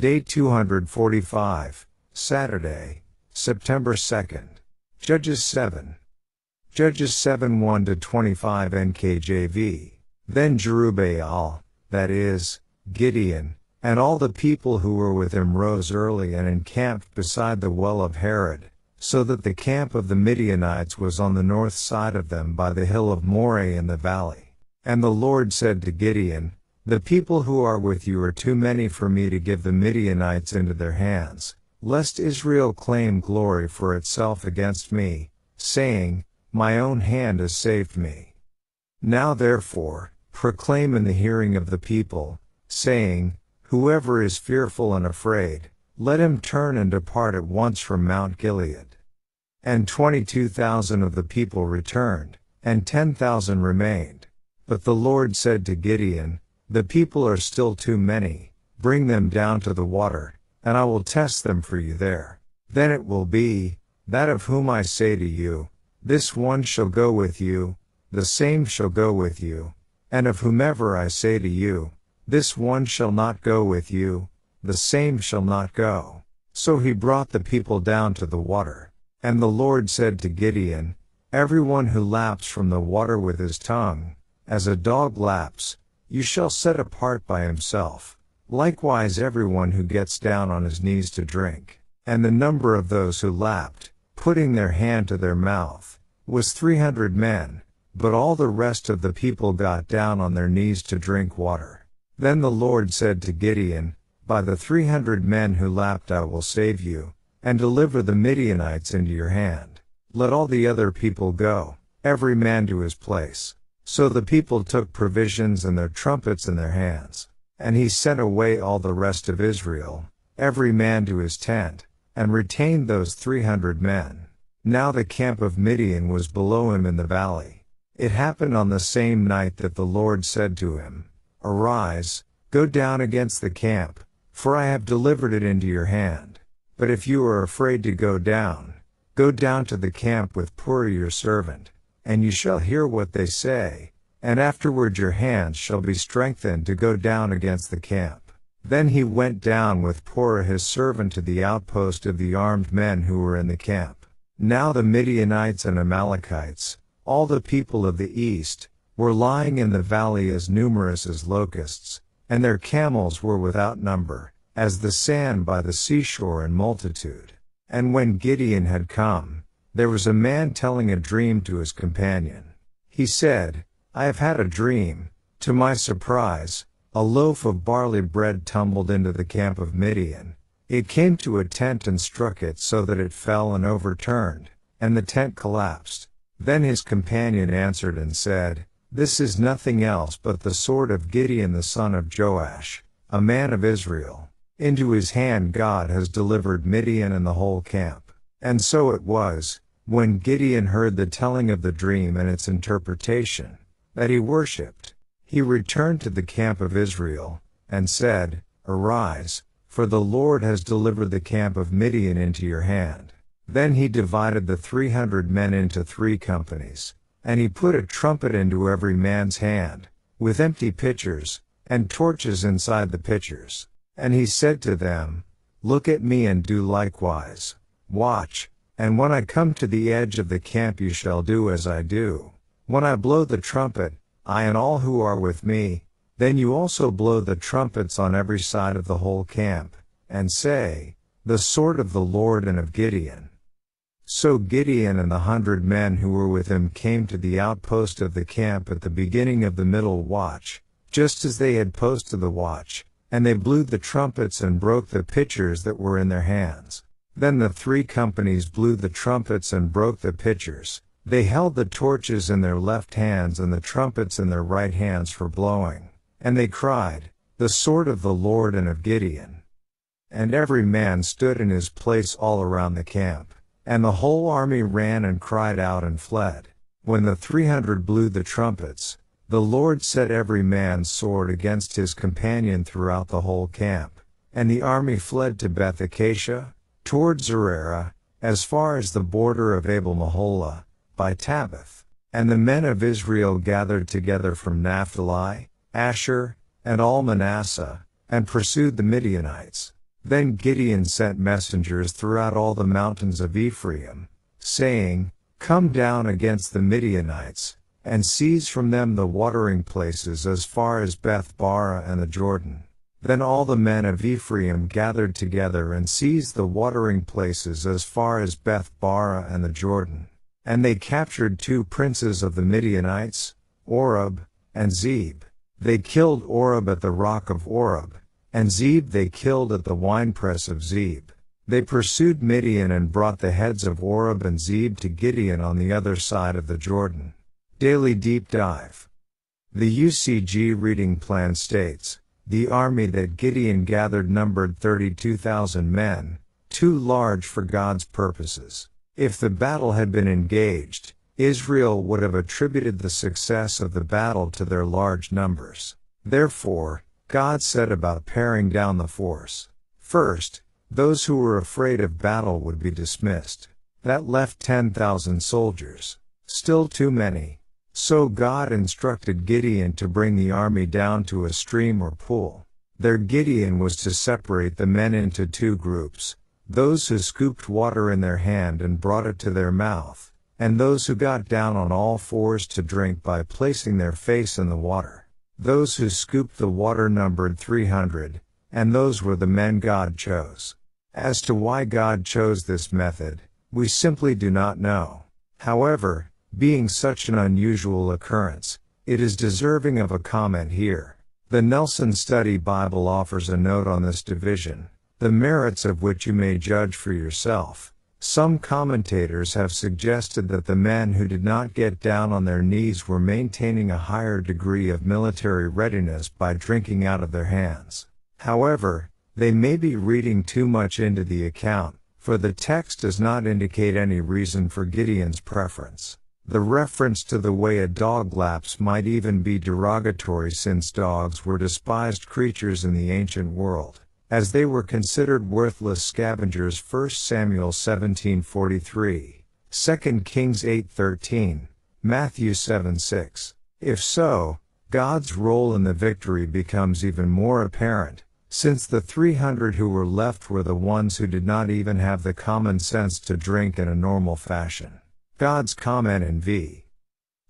Day 245, Saturday, September 2nd. Judges 7. Judges 7 1 to 25 NKJV. Then Jerubbaal, that is, Gideon, and all the people who were with him rose early and encamped beside the well of Harod, so that the camp of the Midianites was on the north side of them by the hill of Moreh in the valley. And the Lord said to Gideon, The people who are with you are too many for me to give the Midianites into their hands, lest Israel claim glory for itself against me, saying, My own hand has saved me. Now therefore, proclaim in the hearing of the people, saying, Whoever is fearful and afraid, let him turn and depart at once from Mount Gilead. And 22,000 of the people returned, and 10,000 remained. But the Lord said to Gideon, The people are still too many, bring them down to the water, and I will test them for you there. Then it will be, that of whom I say to you, This one shall go with you, the same shall go with you, and of whomever I say to you, this one shall not go with you, the same shall not go. So he brought the people down to the water. And the Lord said to Gideon, Everyone who laps from the water with his tongue, as a dog laps, you shall set apart by himself. Likewise everyone who gets down on his knees to drink. And the number of those who lapped, putting their hand to their mouth, was three hundred men, but all the rest of the people got down on their knees to drink water. Then the Lord said to Gideon, By the three hundred men who lapped I will save you, and deliver the Midianites into your hand. Let all the other people go, every man to his place. So the people took provisions and their trumpets in their hands. And he sent away all the rest of Israel, every man to his tent, and retained those three hundred men. Now the camp of Midian was below him in the valley. It happened on the same night that the Lord said to him, Arise, go down against the camp, for I have delivered it into your hand. But if you are afraid to go down, go down to the camp with Purah your servant, and you shall hear what they say, and afterward your hands shall be strengthened to go down against the camp. Then he went down with Purah his servant to the outpost of the armed men who were in the camp. Now the Midianites and Amalekites, all the people of the east, were lying in the valley as numerous as locusts, and their camels were without number, as the sand by the seashore in multitude. And when Gideon had come, there was a man telling a dream to his companion. He said, I have had a dream. To my surprise, a loaf of barley bread tumbled into the camp of Midian. It came to a tent and struck it so that it fell and overturned, and the tent collapsed. Then his companion answered and said, this is nothing else but the sword of Gideon the son of Joash, a man of Israel. Into his hand God has delivered Midian and the whole camp. And so it was, when Gideon heard the telling of the dream and its interpretation, that he worshipped. He returned to the camp of Israel, and said, Arise, for the Lord has delivered the camp of Midian into your hand. Then he divided the three hundred men into three companies and he put a trumpet into every man's hand, with empty pitchers, and torches inside the pitchers. And he said to them, Look at me and do likewise. Watch, and when I come to the edge of the camp you shall do as I do. When I blow the trumpet, I and all who are with me, then you also blow the trumpets on every side of the whole camp, and say, The sword of the Lord and of Gideon. So Gideon and the hundred men who were with him came to the outpost of the camp at the beginning of the middle watch, just as they had posted the watch, and they blew the trumpets and broke the pitchers that were in their hands. Then the three companies blew the trumpets and broke the pitchers. They held the torches in their left hands and the trumpets in their right hands for blowing. And they cried, The sword of the Lord and of Gideon. And every man stood in his place all around the camp. And the whole army ran and cried out and fled. When the three hundred blew the trumpets, the Lord set every man's sword against his companion throughout the whole camp. And the army fled to Beth Acacia, toward Zererah, as far as the border of Abel Meholah, by Tabbath. And the men of Israel gathered together from Naphtali, Asher, and all Manasseh, and pursued the Midianites. Then Gideon sent messengers throughout all the mountains of Ephraim, saying, Come down against the Midianites, and seize from them the watering places as far as Beth Barah and the Jordan. Then all the men of Ephraim gathered together and seized the watering places as far as Beth Barah and the Jordan. And they captured two princes of the Midianites, Oreb and Zeb. They killed Oreb at the rock of Oreb, and Zeb they killed at the winepress of Zeb. They pursued Midian and brought the heads of Oreb and Zeb to Gideon on the other side of the Jordan. Daily Deep Dive. The UCG reading plan states, the army that Gideon gathered numbered 32,000 men, too large for God's purposes. If the battle had been engaged, Israel would have attributed the success of the battle to their large numbers. Therefore, God set about paring down the force. First, those who were afraid of battle would be dismissed. That left 10,000 soldiers. Still too many. So God instructed Gideon to bring the army down to a stream or pool. There Gideon was to separate the men into two groups, those who scooped water in their hand and brought it to their mouth, and those who got down on all fours to drink by placing their face in the water. Those who scooped the water numbered 300, and those were the men God chose. As to why God chose this method, we simply do not know. However, being such an unusual occurrence, it is deserving of a comment here. The Nelson Study Bible offers a note on this division, the merits of which you may judge for yourself. Some commentators have suggested that the men who did not get down on their knees were maintaining a higher degree of military readiness by drinking out of their hands. However, they may be reading too much into the account, for the text does not indicate any reason for Gideon's preference. The reference to the way a dog laps might even be derogatory since dogs were despised creatures in the ancient world, as they were considered worthless scavengers 1 Samuel 17:43, 2 Kings 8:13, Matthew 7:6. If so, God's role in the victory becomes even more apparent, since the 300 who were left were the ones who did not even have the common sense to drink in a normal fashion. God's comment in v.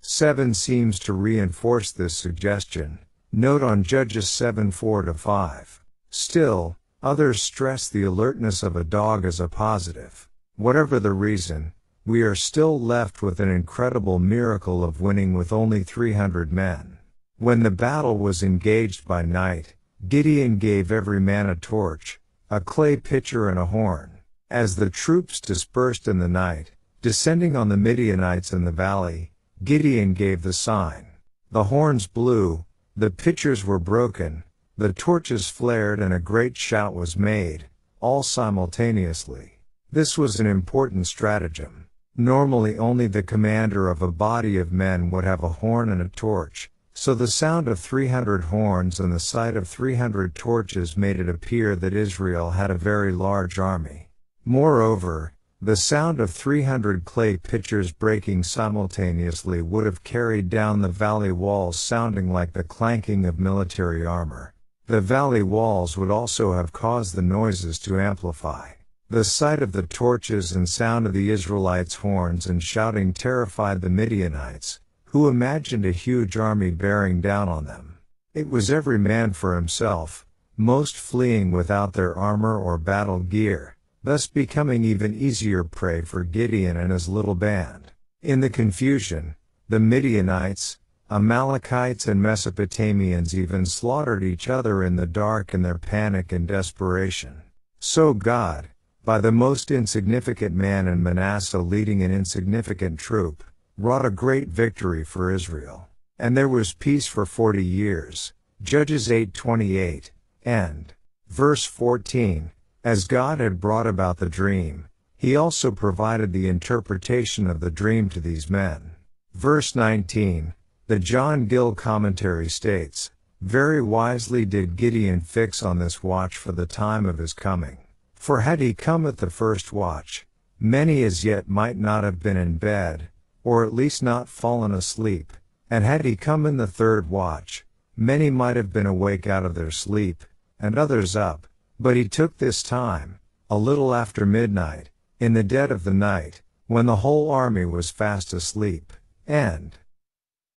7 seems to reinforce this suggestion. Note on Judges 7 4 5. Still, others stress the alertness of a dog as a positive. Whatever the reason, we are still left with an incredible miracle of winning with only 300 men. When the battle was engaged by night, Gideon gave every man a torch, a clay pitcher and a horn. As the troops dispersed in the night, Descending on the Midianites in the valley, Gideon gave the sign. The horns blew, the pitchers were broken, the torches flared and a great shout was made, all simultaneously. This was an important stratagem. Normally only the commander of a body of men would have a horn and a torch, so the sound of 300 horns and the sight of 300 torches made it appear that Israel had a very large army. Moreover, the sound of 300 clay pitchers breaking simultaneously would have carried down the valley walls sounding like the clanking of military armor. The valley walls would also have caused the noises to amplify. The sight of the torches and sound of the Israelites' horns and shouting terrified the Midianites, who imagined a huge army bearing down on them. It was every man for himself, most fleeing without their armor or battle gear thus becoming even easier prey for Gideon and his little band. In the confusion, the Midianites, Amalekites and Mesopotamians even slaughtered each other in the dark in their panic and desperation. So God, by the most insignificant man in Manasseh leading an insignificant troop, wrought a great victory for Israel. And there was peace for forty years. Judges 8:28. End. Verse 14. As God had brought about the dream, he also provided the interpretation of the dream to these men. Verse 19, the John Gill commentary states, Very wisely did Gideon fix on this watch for the time of his coming. For had he come at the first watch, many as yet might not have been in bed, or at least not fallen asleep, and had he come in the third watch, many might have been awake out of their sleep, and others up, But he took this time, a little after midnight, in the dead of the night, when the whole army was fast asleep, and